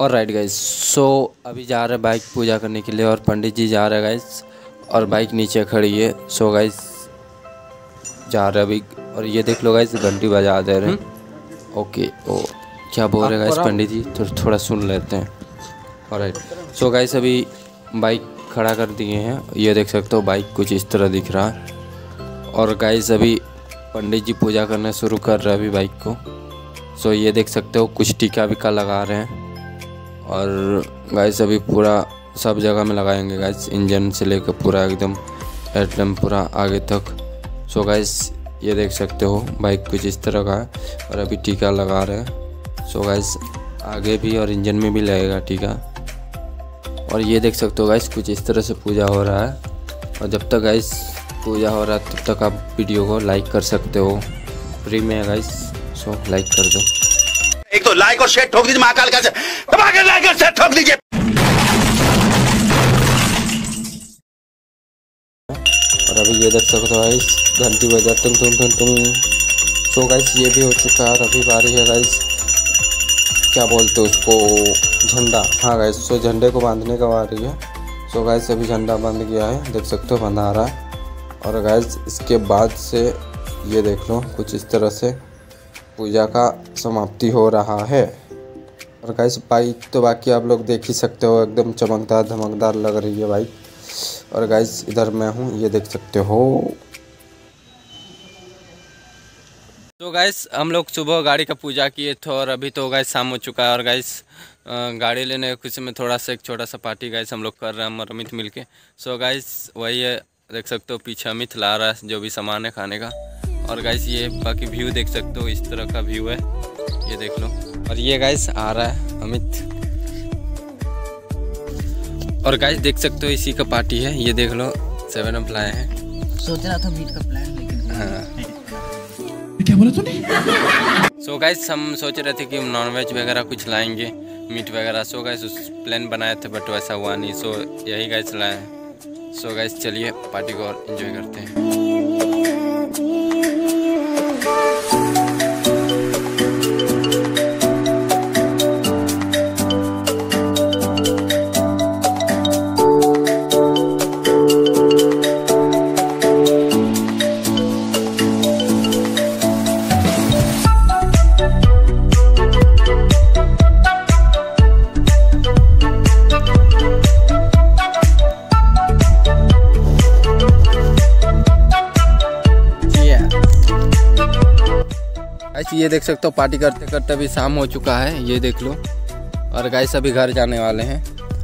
और right guys so अभी जा रहे हैं बाइक पूजा करने के लिए और पंडित जी जा रहे हैं गाइस और बाइक नीचे खड़ी है. सो गाइस जा रहे अभी. और ये देख लो गाइस घंटी बजा दे रहे हैं. ओके ओ क्या बोल रहे हैं गाइस पंडित जी? तो थोड़ा सुन लेते हैं. और राइट सो गाइस अभी बाइक खड़ा कर दिए हैं. ये देख सकते हो बाइक कुछ इस तरह दिख रहा है. और गाइस अभी पंडित जी पूजा करना शुरू कर रहे हैं अभी बाइक को. सो ये देख सकते हो कुछ टीका विका लगा रहे हैं. और गाइस अभी पूरा सब जगह में लगाएँगे गाइस इंजन से लेकर पूरा एकदम हेडलैम्प पूरा आगे तक। सो गाइस ये देख सकते हो बाइक कुछ इस तरह का है और अभी टीका लगा रहे हैं। सो गाइस आगे भी और इंजन में भी लगेगा टीका। और ये देख सकते हो गाइस कुछ इस तरह से पूजा हो रहा है। और जब तक गाइस पूजा हो रहा है, तब तक आप वीडियो को लाइक कर सकते हो। फ्री में है गाइस सो लाइक कर दो। और शेयर ठोक दीजिए महाकाल का दबा और शेयर ठोक दीजिए। और अभी ये देख सकते हो गाइस, घंटी बजा, तुम तुम तुम तुम। सो गाइस ये भी हो चुका है अभी बारी है गाइस क्या बोलते हैं उसको, झंडा। हाँ गाइस सो झंडे को बांधने का बारी है। सो गाइस अभी झंडा बंध गया है, देख सकते हो, बंधा रहा है। और गाइस इसके बाद से ये देख लो, कुछ इस तरह से। पूजा का समाप्ति हो रहा है। और गाइस बाइक तो बाकी आप लोग देख ही सकते हो, एकदम चमकदार, धमकदार लग रही है बाइक और गाइस इधर मैं हूँ, ये देख सकते हो। तो गाइस हम लोग सुबह गाड़ी का पूजा किए थे और अभी तो गाइस शाम हो चुका है। और गाइस गाड़ी लेने खुशी में थोड़ा सा एक छोटा सा पार्टी गाइस हम लोग कर रहे हैं, हम और अमित मिल सो गाइस वही है, देख सकते हो, पीछे अमित ला रहा है, जो भी सामान है खाने का। और गाइस ये बाकी व्यू देख सकते हो इस तरह का व्यू है। ये देख लो। और ये गाइस आ रहा है अमित। और गाइस देख सकते हो इसी का पार्टी है। ये देख लो सेवन अप लाए हैं। सोच रहा था मीट का प्लान लेकिन हाँ। क्या बोला तूने? सो गाइस हम सोच रहे थे कि हम नॉनवेज वगैरह कुछ लाएँगे मीट वगैरह। सो गाइस उस प्लान बनाए थे बट वैसा हुआ नहीं। सो यही गाइस लाए हैं। सो गाइस चलिए पार्टी को और इन्जॉय करते हैं। ये देख सकते हो, पार्टी करते करते अभी शाम हो चुका है, ये देख लो। और गाइस अभी घर जाने वाले हैं,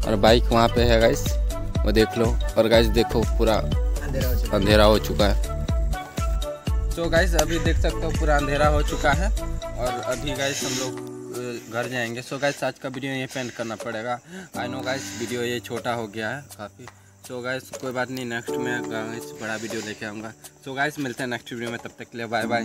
और बाइक वहाँ पे है गाइस वो देख लो। और गाइस देखो, पूरा अंधेरा हो चुका हो। तो गाइस अभी देख सकते हो, पूरा अंधेरा हो चुका है, और अभी गाइस हम लोग घर जाएँगे। सो गाइस आज का वीडियो ये पेंट करना पड़ेगा। आई नो गाइस वीडियो ये छोटा हो गया है, काफ़ी। सो गाइस कोई बात नहीं नेक्स्ट में बड़ा वीडियो लेके आऊँगा। सो गाइस मिलते हैं नेक्स्ट वीडियो में, तब तक के लिए बाय बाय